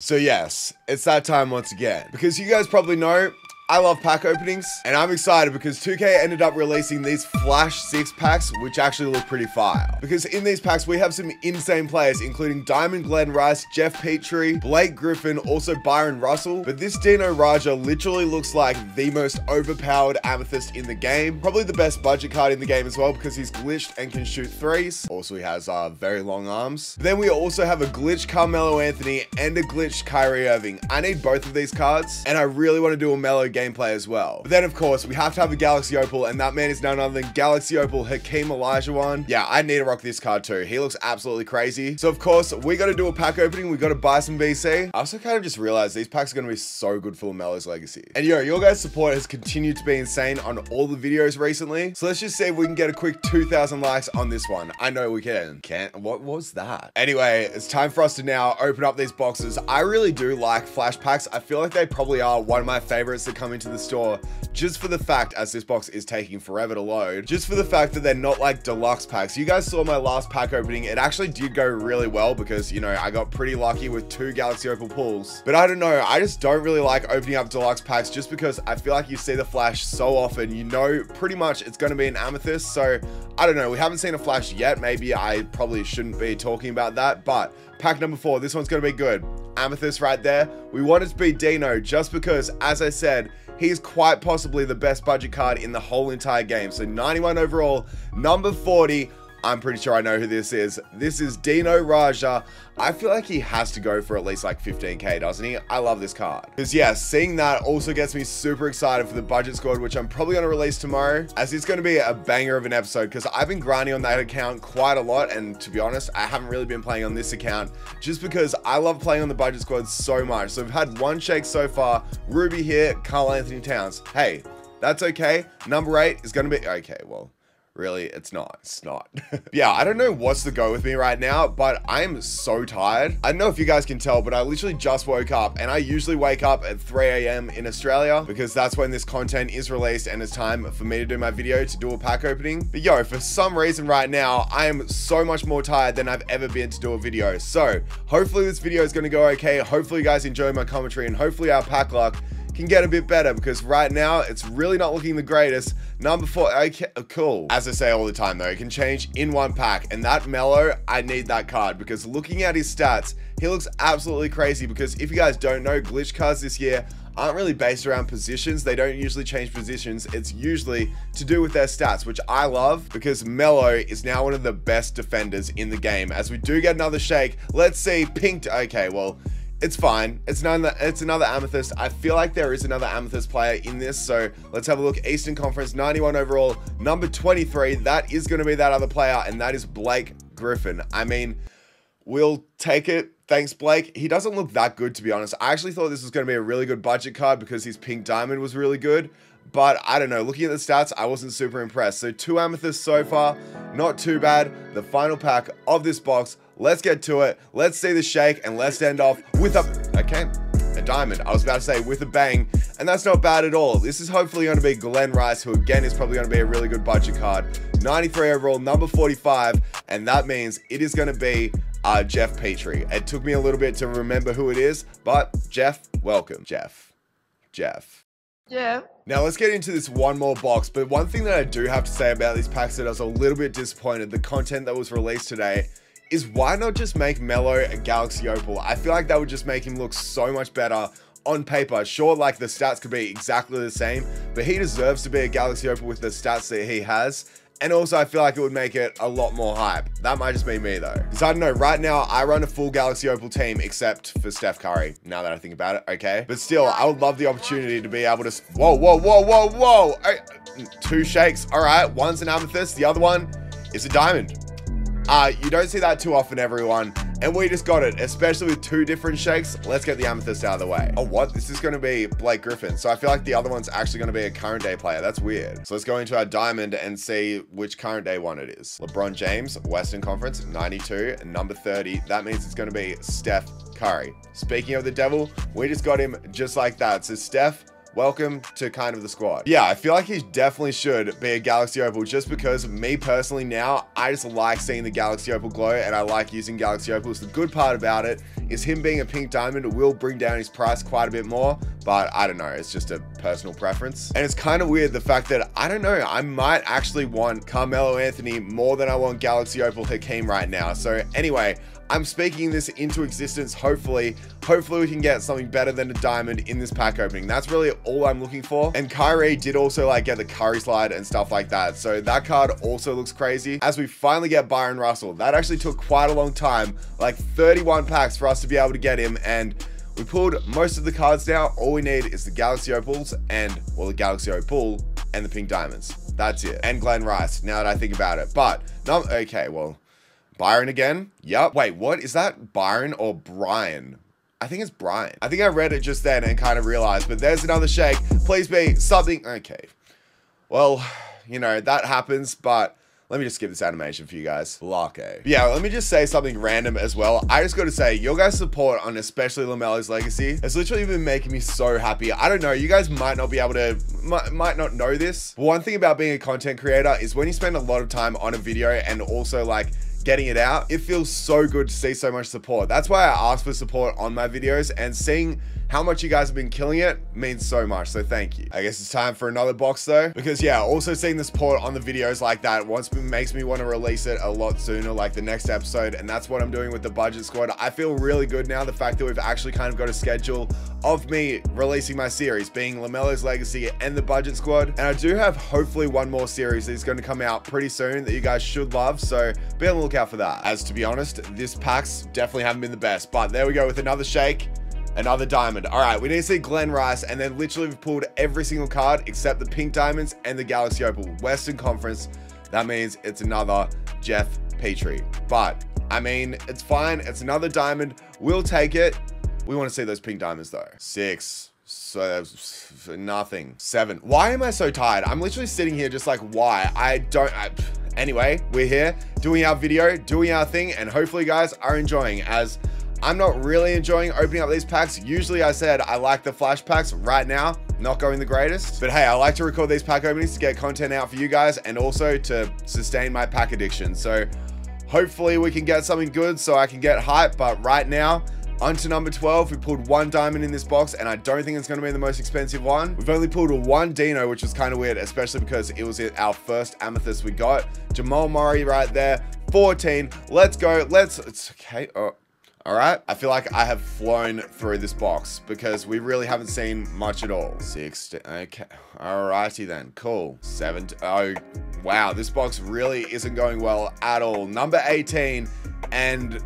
So yes, it's that time once again. Because you guys probably know, I love pack openings, and I'm excited because 2K ended up releasing these Flash 6 packs, which actually look pretty fire. Because in these packs, we have some insane players, including Diamond Glen Rice, Geoff Petrie, Blake Griffin, also Byron Russell. But this Dino Radja literally looks like the most overpowered Amethyst in the game. Probably the best budget card in the game as well because he's glitched and can shoot threes. Also, he has uh, very long arms. But then we also have a glitched Carmelo Anthony and a glitched Kyrie Irving. I need both of these cards, and I really want to do a Melo game gameplay as well. But then of course, we have to have a Galaxy Opal and that man is none other than Galaxy Opal Hakeem Olajuwon. Yeah, I need to rock this card too. He looks absolutely crazy. So of course, we got to do a pack opening. We got to buy some VC. I also kind of just realized these packs are going to be so good for Melo's legacy. And yo, your guys' support has continued to be insane on all the videos recently. So let's just see if we can get a quick 2,000 likes on this one. I know we can. Can't. What was that? Anyway, it's time for us to now open up these boxes. I really do like flash packs. I feel like they probably are one of my favorites that come into the store just for the fact, as this box is taking forever to load, just for the fact that they're not like deluxe packs. You guys saw my last pack opening. It actually did go really well because, you know, I got pretty lucky with two Galaxy Opal pulls. But I don't know. I just don't really like opening up deluxe packs just because I feel like you see the flash so often. You know pretty much it's going to be an amethyst. So I don't know. We haven't seen a flash yet. Maybe I probably shouldn't be talking about that. But pack number four, this one's going to be good. Amethyst right there. We want it to be Dino just because, as I said, he's quite possibly the best budget card in the whole entire game. So 91 overall, number 40, I'm pretty sure I know who this is. This is Dino Radja. I feel like he has to go for at least like 15k, doesn't he? I love this card. Because yeah, seeing that also gets me super excited for the budget squad, which I'm probably going to release tomorrow, as it's going to be a banger of an episode, because I've been grinding on that account quite a lot, and to be honest, I haven't really been playing on this account, just because I love playing on the budget squad so much. So we've had one shake so far, Ruby here, Karl-Anthony Towns. Hey, that's okay. Number eight is going to be, okay, well, Really, it's not. It's not. yeah, I don't know what's the go with me right now, but I am so tired. I don't know if you guys can tell, but I literally just woke up and I usually wake up at 3 a.m. in Australia because that's when this content is released and it's time for me to do my video to do a pack opening. But yo, for some reason right now, I am so much more tired than I've ever been to do a video. So hopefully this video is going to go okay. Hopefully you guys enjoy my commentary and hopefully our pack luck can get a bit better because right now it's really not looking the greatest. Number four, okay, uh, cool. As I say all the time though, it can change in one pack and that Melo, I need that card because looking at his stats, he looks absolutely crazy because if you guys don't know, glitch cards this year aren't really based around positions. They don't usually change positions. It's usually to do with their stats, which I love because Melo is now one of the best defenders in the game. As we do get another shake, let's see, pinked, okay, well, it's fine. It's another, it's another Amethyst. I feel like there is another Amethyst player in this, so let's have a look. Eastern Conference, 91 overall, number 23. That is going to be that other player, and that is Blake Griffin. I mean, we'll take it. Thanks, Blake. He doesn't look that good, to be honest. I actually thought this was going to be a really good budget card because his pink diamond was really good. But I don't know, looking at the stats, I wasn't super impressed. So two amethysts so far, not too bad. The final pack of this box Let's get to it. Let's see the shake and let's end off with a, okay, a diamond. I was about to say with a bang, and that's not bad at all. This is hopefully going to be Glen Rice, who again is probably going to be a really good budget card. 93 overall, number 45, and that means it is going to be uh, Geoff Petrie. It took me a little bit to remember who it is, but Jeff, welcome. Jeff. Jeff. Yeah. Now let's get into this one more box, but one thing that I do have to say about these packs that I was a little bit disappointed, the content that was released today, is why not just make Melo a Galaxy Opal? I feel like that would just make him look so much better on paper. Sure, like the stats could be exactly the same, but he deserves to be a Galaxy Opal with the stats that he has. And also, I feel like it would make it a lot more hype. That might just be me, though. Because I don't know, right now, I run a full Galaxy Opal team, except for Steph Curry, now that I think about it, okay? But still, I would love the opportunity to be able to... Whoa, whoa, whoa, whoa, whoa! Two shakes. All right, one's an amethyst. The other one is a diamond. Uh, you don't see that too often, everyone. And we just got it, especially with two different shakes. Let's get the Amethyst out of the way. Oh, what? This is going to be Blake Griffin. So I feel like the other one's actually going to be a current day player. That's weird. So let's go into our diamond and see which current day one it is. LeBron James, Western Conference, 92, and number 30. That means it's going to be Steph Curry. Speaking of the devil, we just got him just like that. So Steph, welcome to kind of the squad. Yeah, I feel like he definitely should be a Galaxy Opal just because me personally now, I just like seeing the Galaxy Opal glow and I like using Galaxy Opals. The good part about it is him being a pink diamond will bring down his price quite a bit more, but I don't know, it's just a personal preference. And it's kind of weird the fact that, I don't know, I might actually want Carmelo Anthony more than I want Galaxy Opal Hakeem right now. So anyway, I'm speaking this into existence. Hopefully, hopefully we can get something better than a diamond in this pack opening. That's really all I'm looking for. And Kyrie did also like get the Curry slide and stuff like that. So that card also looks crazy. As we finally get Byron Russell, that actually took quite a long time, like 31 packs for us to be able to get him. And we pulled most of the cards now. All we need is the Galaxy Opals and, well, the Galaxy Opal and the Pink Diamonds. That's it. And Glen Rice, now that I think about it. But, no, okay, well, Byron again? Yep. Wait, what? Is that Byron or Brian? I think it's Brian. I think I read it just then and kind of realized, but there's another shake. Please be something. Okay. Well, you know, that happens, but let me just skip this animation for you guys. Lake. Yeah, let me just say something random as well. I just got to say, your guys' support on especially LaMelo's Legacy has literally been making me so happy. I don't know, you guys might not be able to, might, might not know this. But one thing about being a content creator is when you spend a lot of time on a video and also like getting it out, it feels so good to see so much support. That's why I ask for support on my videos and seeing how much you guys have been killing it means so much, so thank you. I guess it's time for another box though, because yeah, also seeing the support on the videos like that once makes me want to release it a lot sooner, like the next episode, and that's what I'm doing with the budget squad. I feel really good now, the fact that we've actually kind of got a schedule of me releasing my series, being LaMelo's Legacy and the Budget Squad. And I do have hopefully one more series that is going to come out pretty soon that you guys should love. So be on the lookout for that. As to be honest, this packs definitely haven't been the best, but there we go with another shake. Another diamond. All right, we need to see Glen Rice, and then literally we've pulled every single card except the pink diamonds and the Galaxy Opal. Western Conference. That means it's another Geoff Petrie. But, I mean, it's fine. It's another diamond. We'll take it. We want to see those pink diamonds, though. Six. So, nothing. Seven. Why am I so tired? I'm literally sitting here just like, why? I don't... I, anyway, we're here doing our video, doing our thing, and hopefully guys are enjoying as I'm not really enjoying opening up these packs. Usually I said I like the flash packs. Right now, not going the greatest. But hey, I like to record these pack openings to get content out for you guys and also to sustain my pack addiction. So hopefully we can get something good so I can get hype. But right now, onto number 12, we pulled one diamond in this box, and I don't think it's going to be the most expensive one. We've only pulled one Dino, which was kind of weird, especially because it was our first amethyst we got. Jamal Murray right there, 14. Let's go. Let's, it's okay. Oh, all right. I feel like I have flown through this box because we really haven't seen much at all. Six. Okay. Alrighty then. Cool. Seven. Oh, wow. This box really isn't going well at all. Number 18 and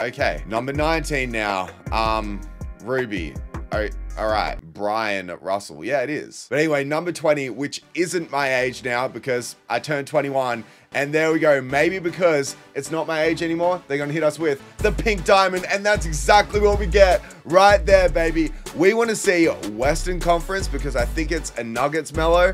okay. Number 19 now. Um, Ruby. All right, Brian Russell. Yeah, it is. But anyway, number 20, which isn't my age now because I turned 21. And there we go. Maybe because it's not my age anymore, they're going to hit us with the pink diamond. And that's exactly what we get right there, baby. We want to see Western Conference because I think it's a Nuggets Melo.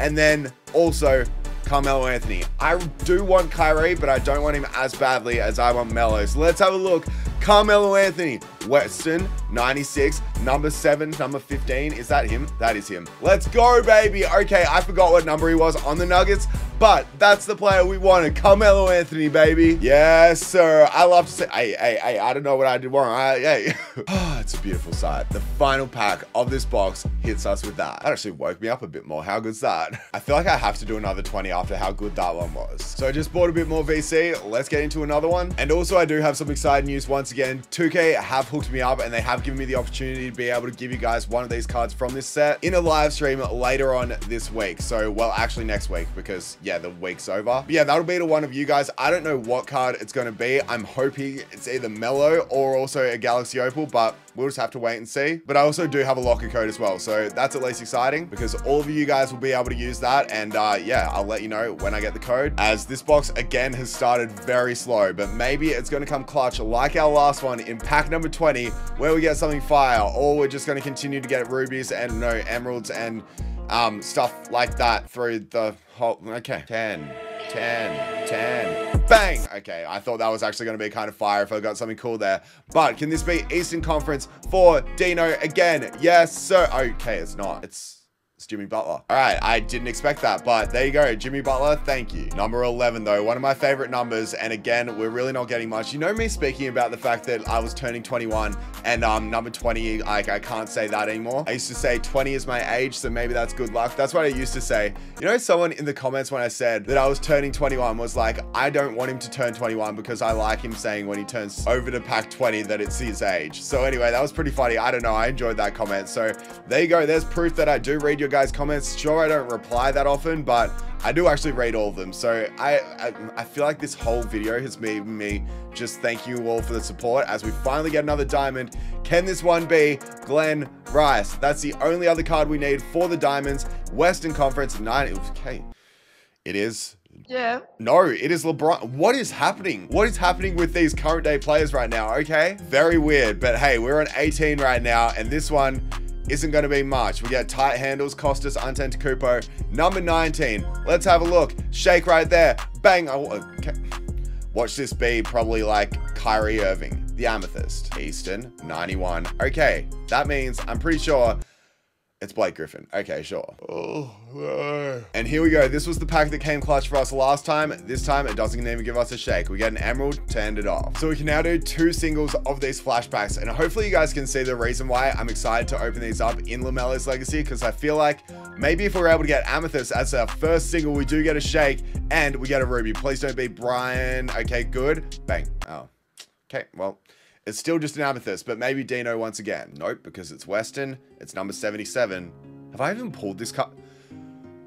And then also Carmelo Anthony. I do want Kyrie, but I don't want him as badly as I want Melo. So let's have a look. Carmelo Anthony, Western, 96, number 7, number 15. Is that him? That is him. Let's go, baby. Okay, I forgot what number he was on the Nuggets, but that's the player we wanted. Carmelo Anthony, baby. Yes, sir. I love to say, hey, hey, hey, I don't know what I did wrong. I, hey. oh, it's a beautiful sight. The final pack of this box hits us with that. That actually woke me up a bit more. How good's that? I feel like I have to do another 20 after how good that one was. So I just bought a bit more VC. Let's get into another one. And also I do have some exciting news once again. 2K have hooked me up and they have given me the opportunity to be able to give you guys one of these cards from this set in a live stream later on this week. So, well, actually next week because yeah, the week's over. But yeah, that'll be to one of you guys. I don't know what card it's going to be. I'm hoping it's either Melo or also a Galaxy Opal, but we'll just have to wait and see. But I also do have a locker code as well. So that's at least exciting because all of you guys will be able to use that. And uh, yeah, I'll let you know when I get the code as this box again has started very slow, but maybe it's going to come clutch like our last one in pack number 20 where we get something fire or we're just going to continue to get rubies and no emeralds and um, stuff like that through the whole, okay, 10, 10, 10, bang. Okay, I thought that was actually going to be kind of fire if I got something cool there. But can this be Eastern Conference for Dino again? Yes, sir. Okay, it's not. It's It's Jimmy Butler. All right, I didn't expect that, but there you go. Jimmy Butler, thank you. Number 11, though, one of my favorite numbers. And again, we're really not getting much. You know me speaking about the fact that I was turning 21 and um, number 20, like I can't say that anymore. I used to say 20 is my age, so maybe that's good luck. That's what I used to say. You know, someone in the comments when I said that I was turning 21 was like, I don't want him to turn 21 because I like him saying when he turns over to pack 20 that it's his age. So anyway, that was pretty funny. I don't know. I enjoyed that comment. So there you go. There's proof that I do read your guys' comments. Sure, I don't reply that often, but I do actually read all of them. So I, I, I feel like this whole video has made me just thank you all for the support as we finally get another diamond. Can this one be Glen Rice? That's the only other card we need for the diamonds. Western Conference 9. Okay. It is Yeah. no, it is LeBron. What is happening? What is happening with these current day players right now? Okay. Very weird, but hey, we're on 18 right now, and this one isn't going to be much. We get tight handles, Kostas, Antetokounmpo. Number 19. Let's have a look. Shake right there. Bang. Oh, okay. Watch this be probably like Kyrie Irving, the Amethyst. Easton, 91. Okay, that means I'm pretty sure it's Blake Griffin. Okay, sure. Oh, no. And here we go. This was the pack that came clutch for us last time. This time, it doesn't even give us a shake. We get an emerald to end it off. So we can now do two singles of these flashbacks. And hopefully you guys can see the reason why I'm excited to open these up in LaMelo's Legacy. Because I feel like maybe if we're able to get Amethyst as our first single, we do get a shake and we get a ruby. Please don't be Brian. Okay, good. Bang. Oh. Okay, well, it's still just an amethyst, but maybe Dino once again. Nope, because it's Western. It's number 77. Have I even pulled this card?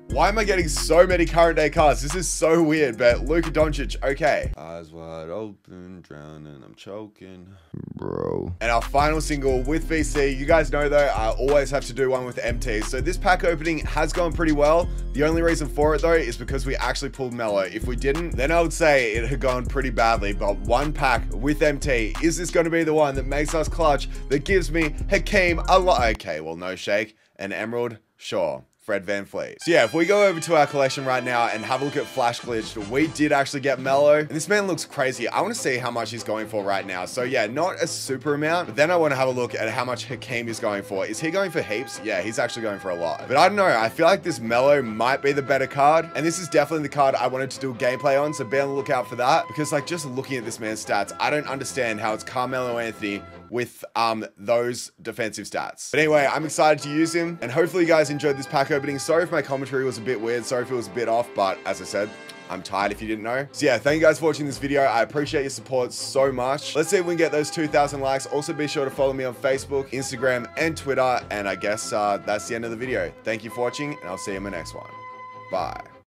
Why am I getting so many current day cards? This is so weird, but Luka Doncic, okay. Eyes wide open, drowning, I'm choking. Bro. And our final single with VC, you guys know though, I always have to do one with MT. So this pack opening has gone pretty well. The only reason for it though is because we actually pulled Melo. If we didn't, then I would say it had gone pretty badly. But one pack with MT, is this going to be the one that makes us clutch, that gives me Hakeem a lot? Okay, well, no shake. An Emerald, sure. Fred VanVleet. So yeah, if we go over to our collection right now and have a look at Flash Glitched, we did actually get Melo. And this man looks crazy. I want to see how much he's going for right now. So yeah, not a super amount, but then I want to have a look at how much Hakeem is going for. Is he going for heaps? Yeah, he's actually going for a lot. But I don't know. I feel like this Melo might be the better card. And this is definitely the card I wanted to do gameplay on. So be on the lookout for that. Because like just looking at this man's stats, I don't understand how it's Carmelo Anthony with um those defensive stats. But anyway, I'm excited to use him and hopefully you guys enjoyed this pack opening. Sorry if my commentary was a bit weird. Sorry if it was a bit off, but as I said, I'm tired if you didn't know. So yeah, thank you guys for watching this video. I appreciate your support so much. Let's see if we can get those 2,000 likes. Also be sure to follow me on Facebook, Instagram, and Twitter. And I guess uh, that's the end of the video. Thank you for watching and I'll see you in my next one. Bye.